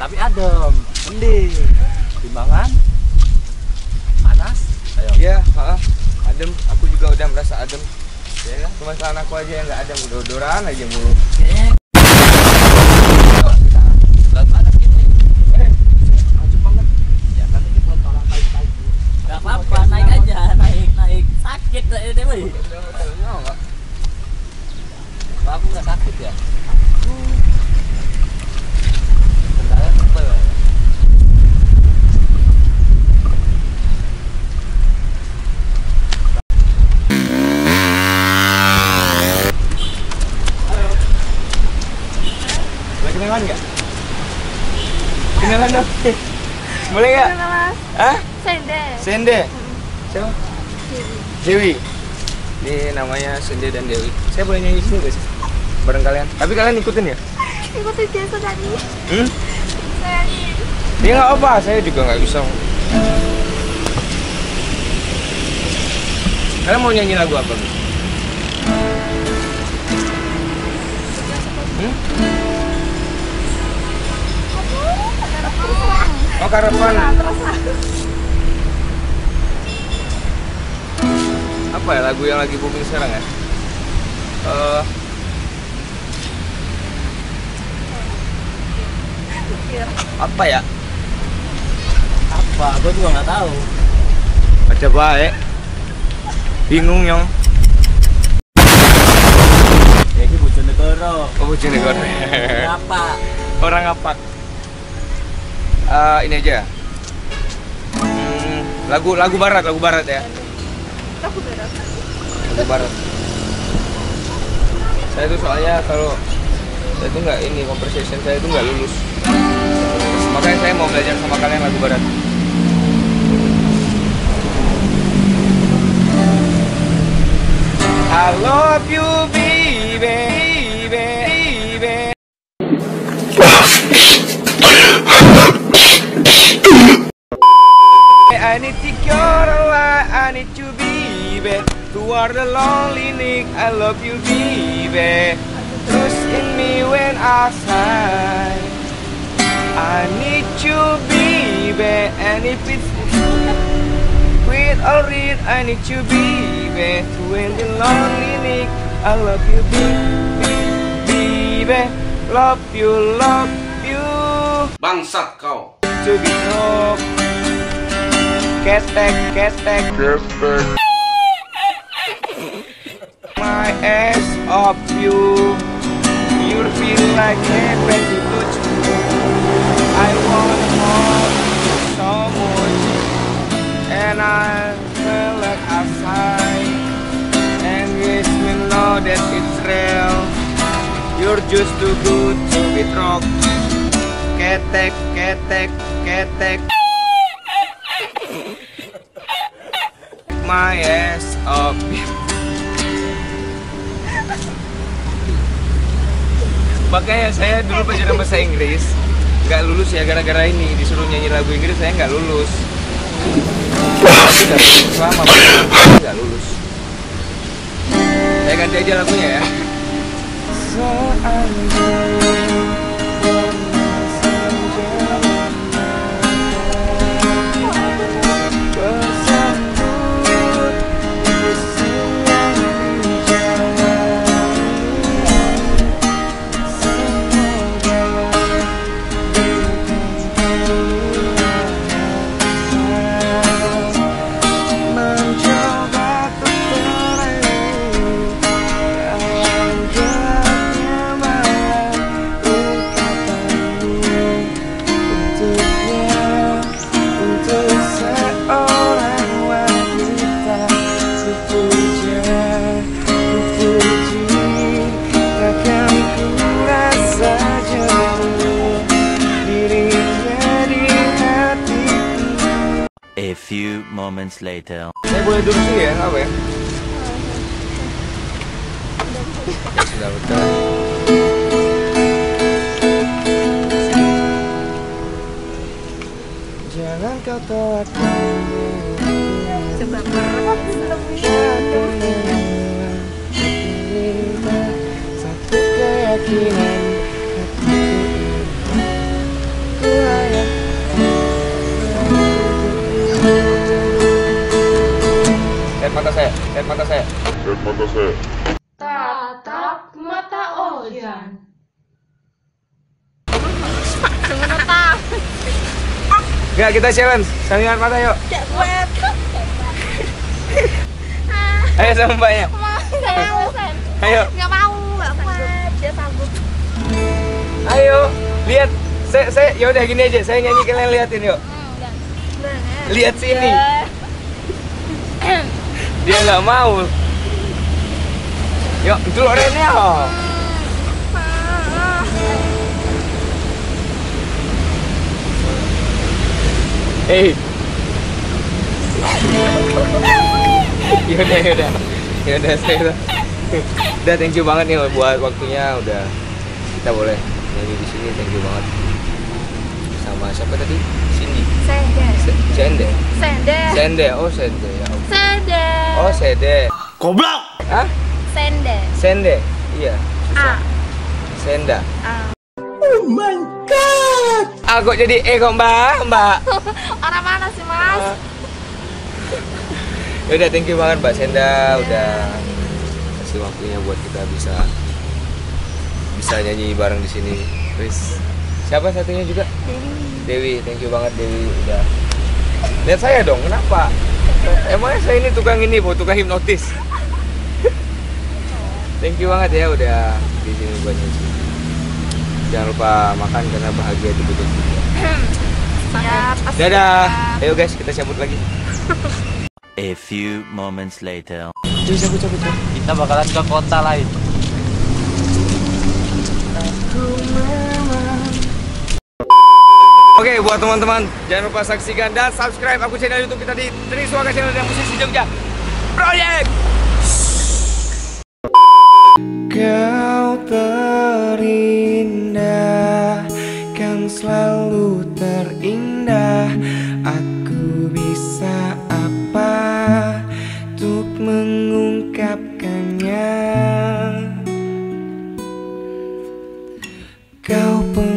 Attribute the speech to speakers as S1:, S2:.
S1: tapi adem mending timbangan panas ayo
S2: Iya, heeh. Adem, aku juga udah merasa adem.
S1: ya kan
S2: Cuma sekarang aku aja yang nggak adem, udah-udahan aja mulu.
S1: Eh. Berat banget ini.
S2: Maju banget.
S1: Ya kan ini belum tolong pagi-pagi.
S3: Gak apa-apa, naik aja, naik, naik. Sakit deh, deh, weh.
S2: Enggak.
S1: Apa aku nggak sakit ya? Kendala tebel.
S2: Boleh kenalan nggak? Dong. Boleh nggak?
S4: Mas,
S2: Hah?
S4: Sende.
S2: Sende. Siapa? Dewi. Ini namanya Sende dan Dewi. Saya boleh nyanyi sini sih? Bareng kalian. Tapi kalian ikutin ya?
S4: Ikutin biasa tadi.
S2: Hmm? Dia nggak apa, saya juga nggak bisa. Kalian mau nyanyi lagu apa? Hmm? Oh karapan. Apa ya lagu yang lagi booming sekarang ya? Eh, apa ya?
S3: Apa? Gue juga nggak tahu.
S2: Baca baik. Bingung nyong.
S3: Ya ini Bojonegoro.
S2: Oh Bojonegoro.
S3: Apa?
S2: Orang apa? Eh, ini aja. Hmm, lagu lagu barat, lagu barat ya.
S4: Aku beda.
S2: Lagu barat. Saya tuh soalnya kalau saya tuh nggak ini conversation saya tuh nggak lulus. Makanya saya mau belajar sama kalian lagu barat. I love you, need to be the lonely Nick, I love you, baby. Trust in me when I sigh. I need you, baby, and if it's quit or read, I need you, baby. To win the lonely Nick, I love you, baby, baby. Love you, love you.
S5: Bangsat kau.
S2: to be. Ketek, ketek, ketek. My ass of you. You feel like heaven to touch me. I want more, so much, and I feel like sigh. And yes, me know that it's real. You're just too good to be dropped. Ketek, ketek, ketek. My ass up. Makanya saya dulu pelajaran bahasa Inggris nggak lulus ya gara-gara ini disuruh nyanyi lagu Inggris saya nggak lulus. Selama nggak lulus. Saya ganti aja lagunya ya. Mencoba
S6: A few moments later.
S2: Saya boleh duduk sini ya, apa ya? Sudah betul. Jangan kau telatkan
S4: Coba
S2: Satu keyakinan mata saya, lihat mata saya.
S4: Tatap mata Ojan.
S2: Enggak, kita challenge. Sambil lihat mata yuk.
S4: Tidak kuat.
S2: Ayo sama mbaknya.
S4: Saya.
S2: Ayo,
S4: Nggak mau, nggak kuat. Dia sanggup.
S2: ayo. Lihat. Saya, saya, ya udah gini aja. Saya nyanyi kalian liatin yuk.
S4: Enggak.
S2: Lihat sini. Dia nggak mau. Yuk, loh Rene ya. Eh. yaudah, yaudah. Yaudah, saya. Udah, thank you banget nih buat waktunya. Udah kita boleh nyanyi di sini. Thank you banget. Sama siapa tadi? Cindy.
S4: Sende.
S2: Se- Sende.
S4: Sende.
S2: Sende. Oh, Sende ya.
S4: Sende.
S2: Oh, Sede.
S6: Goblok!
S2: Hah?
S4: Sende.
S2: Sende. Iya.
S4: A.
S2: Senda.
S4: A.
S2: Aku jadi eh kok Mbak, Mbak.
S4: Orang mana sih, Mas?
S2: Ya udah thank you banget Mbak Senda udah kasih waktunya buat kita bisa bisa nyanyi bareng di sini. Terus siapa satunya juga? Dewi, thank you banget Dewi udah. Lihat saya dong, kenapa? Emangnya saya ini tukang ini, Bu, tukang hipnotis. thank you banget ya udah di sini buat nyanyi. Jangan lupa makan karena bahagia itu.
S4: Siap. pasti
S2: Dadah. Ayo guys, kita cabut lagi.
S6: A few moments later.
S2: Cabut, cabut. cabut.
S1: Kita bakalan ke kota lain.
S2: Oke, buat teman-teman, jangan lupa saksikan dan subscribe aku channel YouTube kita di Triswaka Channel dan Musisi Jogja Project. Kau terindah, kan selalu terindah. Aku bisa apa untuk mengungkapkannya? Kau pun